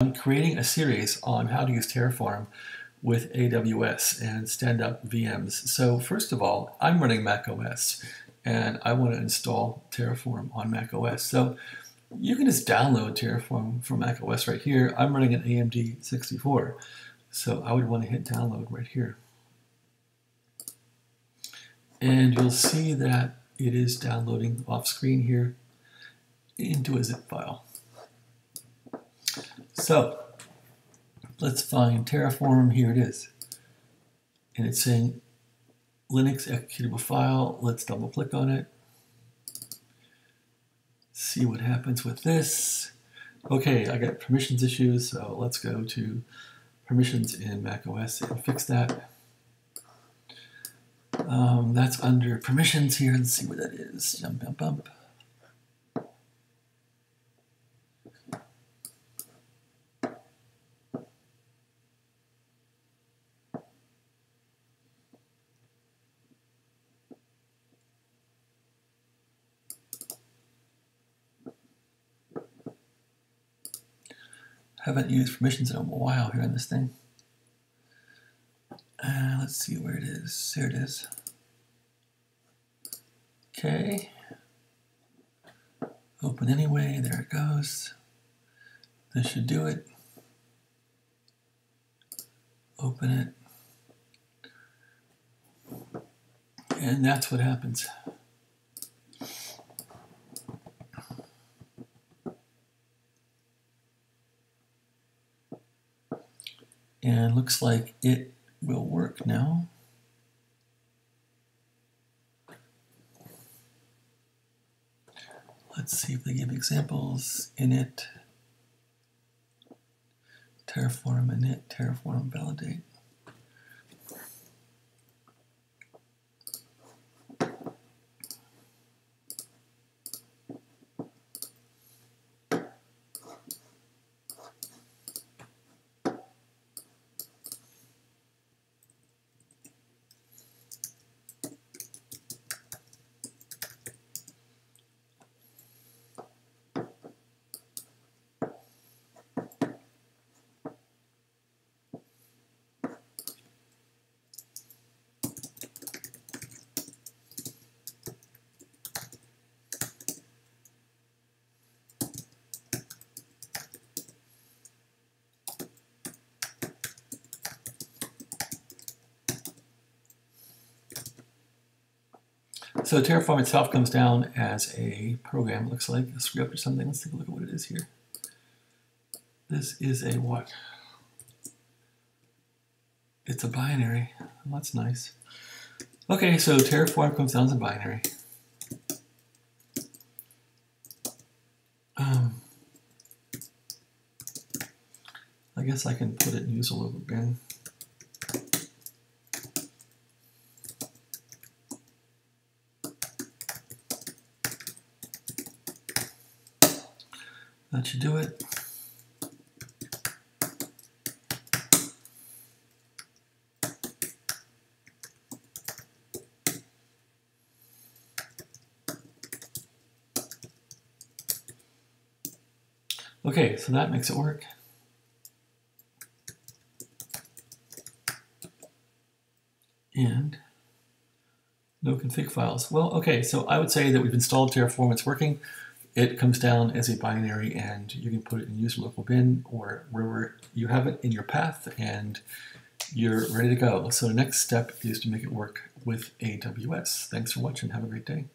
I'm creating a series on how to use Terraform with AWS and stand up VMs. So first of all, I'm running Mac OS and I want to install Terraform on Mac OS. So you can just download Terraform from Mac OS right here. I'm running an AMD 64. So I would want to hit download right here. And you'll see that it is downloading off screen here into a zip file. So let's find Terraform. Here it is. And it's saying Linux executable file. Let's double click on it. See what happens with this. Okay, I got permissions issues, so let's go to permissions in macOS and fix that. Um, that's under permissions here. Let's see what that is. Jump, jump, bump. Haven't used permissions in a while here on this thing. Uh, let's see where it is. There it is. Okay. Open anyway. There it goes. This should do it. Open it. And that's what happens. And looks like it will work now. Let's see if they give examples init, terraform init, terraform validate. So Terraform itself comes down as a program, it looks like a script or something. Let's take a look at what it is here. This is a what? It's a binary. Well, that's nice. Okay, so Terraform comes down as a binary. Um, I guess I can put it in user bin. That should do it. Okay, so that makes it work. And no config files. Well, okay, so I would say that we've installed Terraform, it's working it comes down as a binary and you can put it in user local bin or wherever you have it in your path and you're ready to go. So the next step is to make it work with AWS. Thanks for watching. Have a great day.